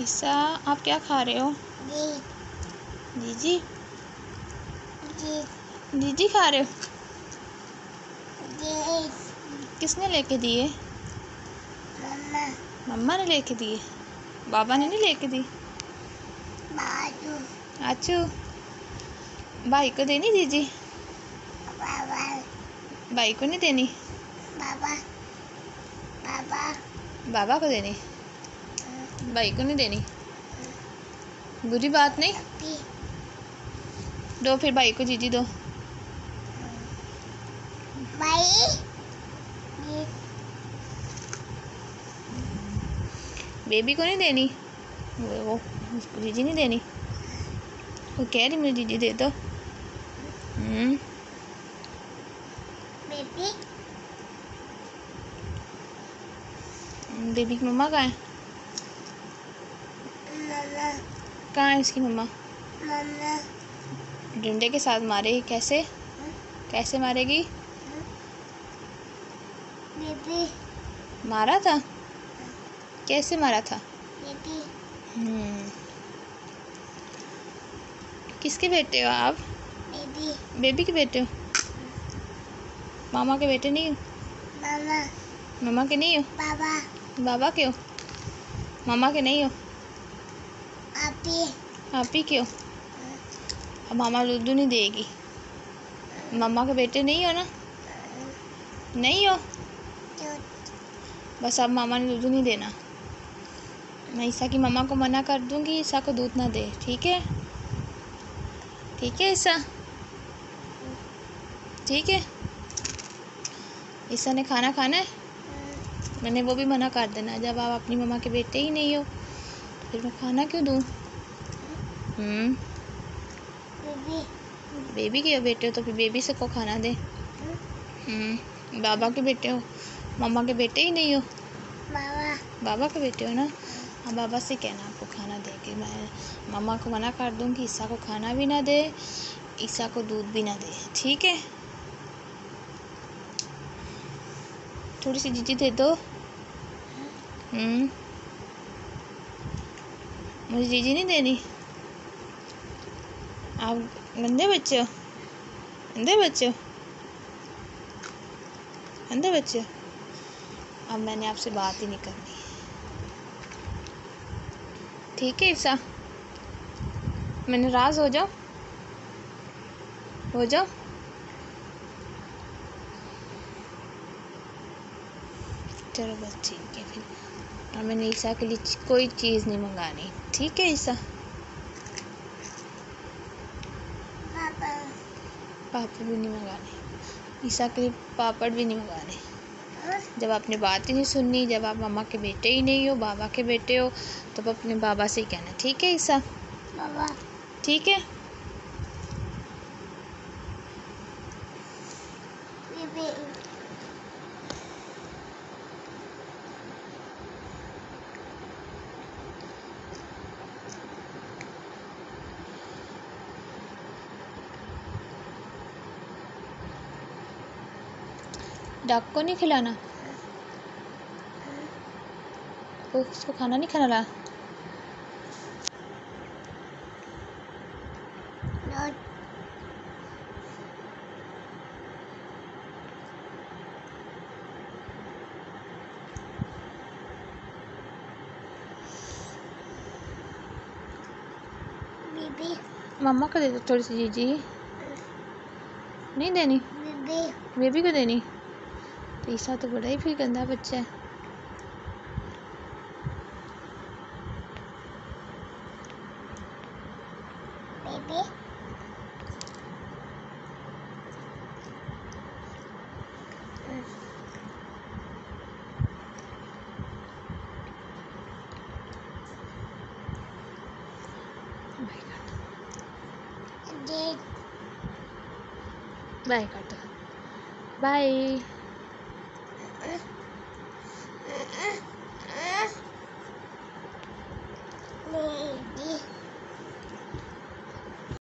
ईसा आप क्या खा रहे हो? जी। जी जी। जी जी खा रहे हो? किसने लेके दिए? मम्मा। मम्मा ने लेके दिए? बाबा ने नहीं लेके दी? आचू। भाई को देनी दीदी बाबा। भाई को नहीं देनी? बाबा। बाबा। बाबा को देनी? भाई को नहीं देनी। बुरी बात नहीं? दो फिर भाई को जीजी दो। भाई। बेबी को नहीं देनी? वो वो उसको जीजी नहीं देनी। वो कह रही मुझे जीजी दे दो। हम्म। बेबी। बेबी की मम्मा कहाँ है मम्मा कहाँ है उसकी मम्मा? डंडे के साथ मारेगी कैसे? कैसे मारेगी? मारा था? कैसे मारा था? हम्म। किसके बेटे हो आप? बेबी। बेबी के बेटे हो? मामा के बेटे नहीं हो? मामा। मम्मा के नहीं हो? बाबा। बाबा के हो? मामा के नहीं हो? आपी। आप ही के हो अब मामा दूध नहीं देगी। मम्मा के बेटे नहीं हो ना? नहीं हो? बस अब मामा ने दूध नहीं देना। मैं ईसा की मम्मा को मना कर दूँगी ईसा को दूध ना दे। ठीक है? ठीक है ईसा? ठीक है? ईसा ने खाना खाना है? मैंने वो भी मना कर देना जब आप अपनी मम्मा के बेटे ही नहीं हो। तो फिर मैं खाना क्यों दूँ? हम्म। बेबी। बेबी के बेटे हो तो फिर बेबी से को खाना दे। हम्म। बाबा के बेटे हो। मम्मा के बेटे ही नहीं हो? बाबा। बाबा के बेटे हो ना? हाँ बाबा से कहना आपको खाना दे के मैं मामा को मना कर दूँ दूँगी ईसा को खाना भी ना दे ईसा को दूध भी ना दे। ठीक है? थोड़ी सी जीजी दे दो। हम्म। मुझे जीजी नहीं देनी। आप गंदे बच्चे हो गंदे बच्चे हो गंदे बच्चे। अब मैंने आपसे बात ही नहीं करनी। ठीक है ईसा, मैंने राज हो जाओ हो जाओ। चलो बस ठीक है फिर। और मैंने ईसा के लिए कोई चीज़ नहीं मंगानी। ठीक है ईसा? पापड़ भी नहीं मंगाने। ईसा के लिए पापड़ भी नहीं मंगाने। जब आपने बात ही नहीं सुननी जब आप मम्मा के बेटे ही नहीं हो बाबा के बेटे हो तो अपने बाबा से ही कहना। ठीक है ईसा? ठीक है? डक को नहीं खिलाना। वो उसको खाना नहीं खाना ला। मम्मा को दे दो थोड़ी सी जीजी नहीं देनी। बेबी को देनी। ईसा तो बड़ा ही फिर गंदा बच्चा है। Bye bye